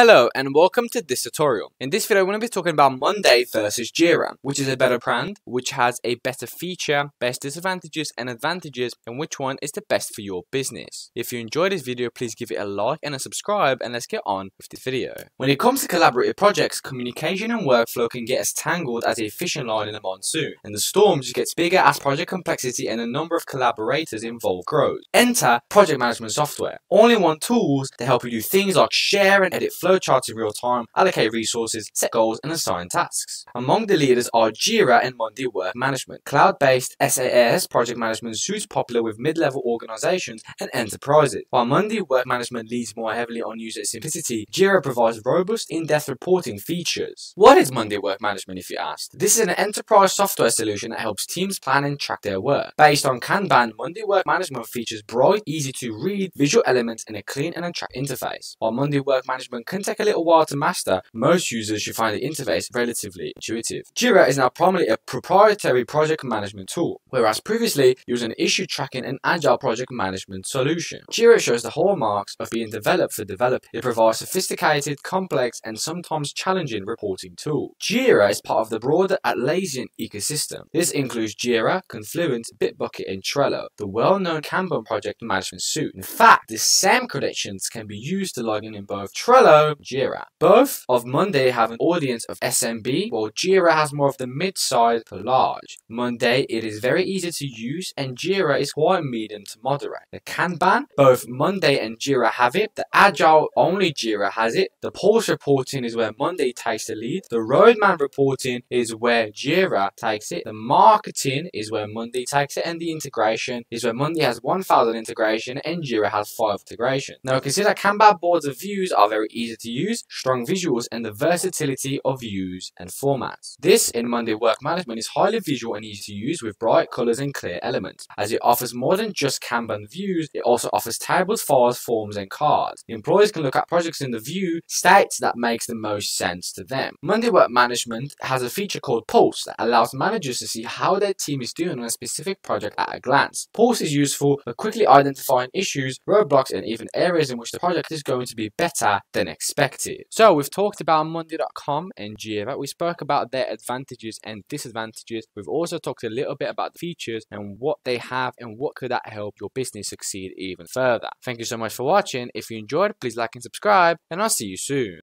Hello and welcome to this tutorial. In this video I'm going to be talking about Monday versus Jira, which is a better brand, which has a better feature, best disadvantages and advantages, and which one is the best for your business. If you enjoyed this video, please give it a like and a subscribe and let's get on with the video. When it comes to collaborative projects, communication and workflow can get as tangled as a fishing line in a monsoon, and the storm just gets bigger as project complexity and the number of collaborators involved grows. Enter project management software. All-in-one tools to help you do things like share and edit flowcharts in real time, allocate resources, set goals, and assign tasks. Among the leaders are Jira and Monday Work Management. Cloud-based SaaS project management suits popular with mid-level organizations and enterprises. While Monday Work Management leads more heavily on user simplicity, Jira provides robust, in-depth reporting features. What is Monday Work Management if you asked? This is an enterprise software solution that helps teams plan and track their work. Based on Kanban, Monday Work Management features bright, easy to read visual elements in a clean and attractive interface. While Monday Work Management can take a little while to master, most users should find the interface relatively intuitive. Jira is now primarily a proprietary project management tool, whereas previously it was an issue tracking and agile project management solution. Jira shows the hallmarks of being developed for developers. It provides sophisticated, complex, and sometimes challenging reporting tool. Jira is part of the broader Atlassian ecosystem. This includes Jira, Confluence, Bitbucket, and Trello, the well-known Kanban project management suite. In fact, the same credentials can be used to log in in both Trello Jira. Both of Monday have an audience of SMB, while Jira has more of the mid-size to large. Monday, it is very easy to use, and Jira is quite medium to moderate. The Kanban, both Monday and Jira have it. The Agile, only Jira has it. The pulse reporting is where Monday takes the lead. The roadmap reporting is where Jira takes it. The marketing is where Monday takes it, and the integration is where Monday has 1,000 integration and Jira has 5 integration. Now consider Kanban boards of views are very easy to use, strong visuals, and the versatility of views and formats. This in Monday Work Management is highly visual and easy to use with bright colors and clear elements. As it offers more than just Kanban views, it also offers tables, files, forms, and cards. Employees can look at projects in the view states that makes the most sense to them. Monday Work Management has a feature called Pulse that allows managers to see how their team is doing on a specific project at a glance. Pulse is useful for quickly identifying issues, roadblocks, and even areas in which the project is going to be better than expected. So we've talked about Monday.com and Jira. We spoke about their advantages and disadvantages. We've also talked a little bit about the features and what they have and what could that help your business succeed even further. Thank you so much for watching. If you enjoyed, please like and subscribe, and I'll see you soon.